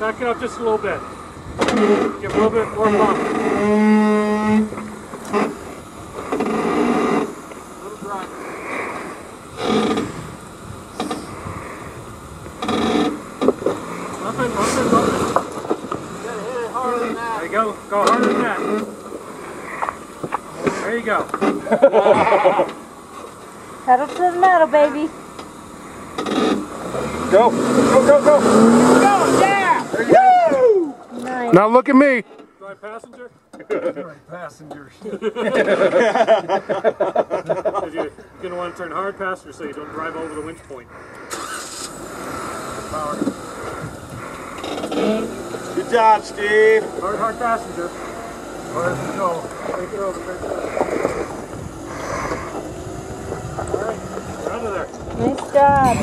Back it up just a little bit. Give a little bit more pump. Little it, it, it. Gotta hit it harder than that. There you go. Go harder than that. There you go. Pedal to the metal, baby. Go, go, go, go. Go, yeah. There you go. Nice. Now look at me. Drive passenger. Passenger you're going to want to turn hard passenger so you don't drive over the winch point. Good job, Steve. Hard, hard passenger. Where does it go? Take it over, take it over. All right, we're out of there. Nice job.